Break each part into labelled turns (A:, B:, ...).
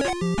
A: you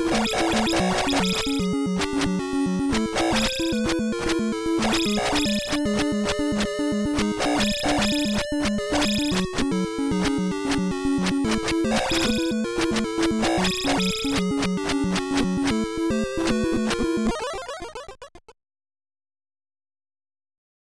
A: you